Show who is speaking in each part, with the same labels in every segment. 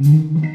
Speaker 1: Mm-hmm.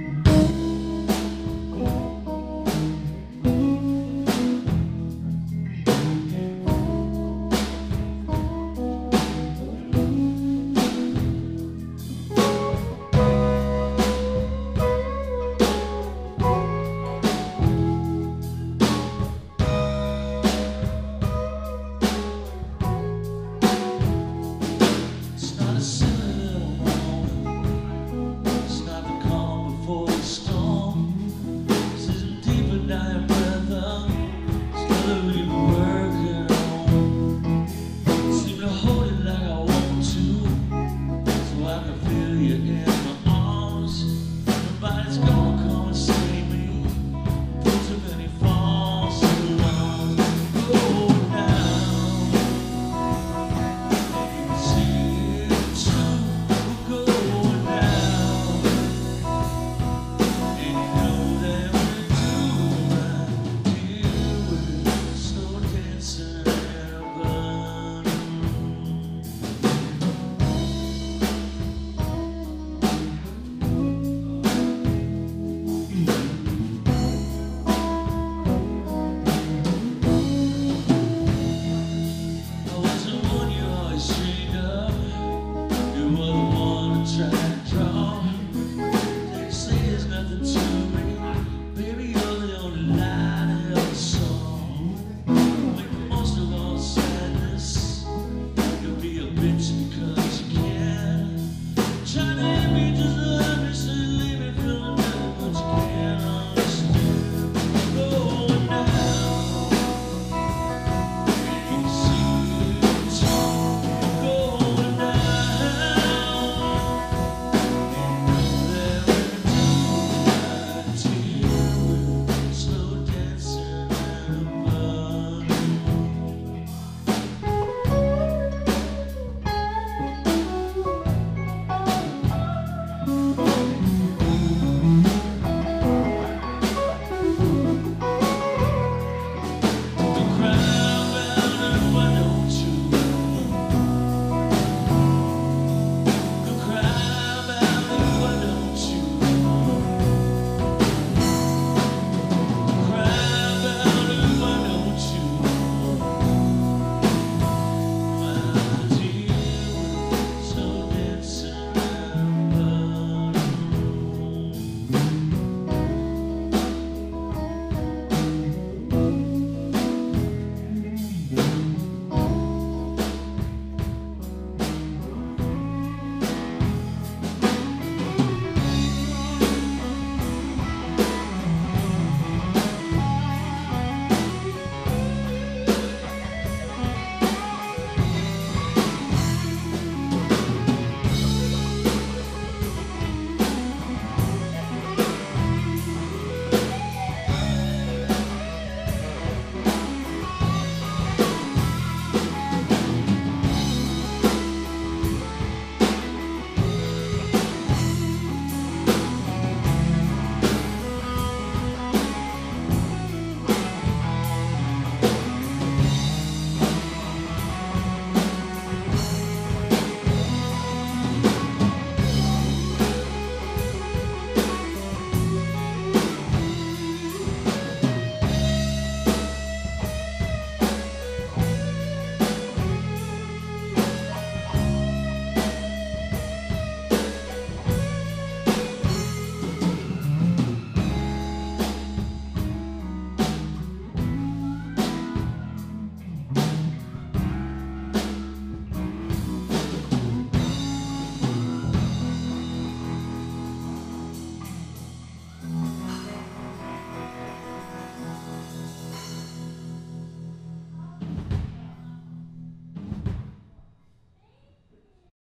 Speaker 1: shining.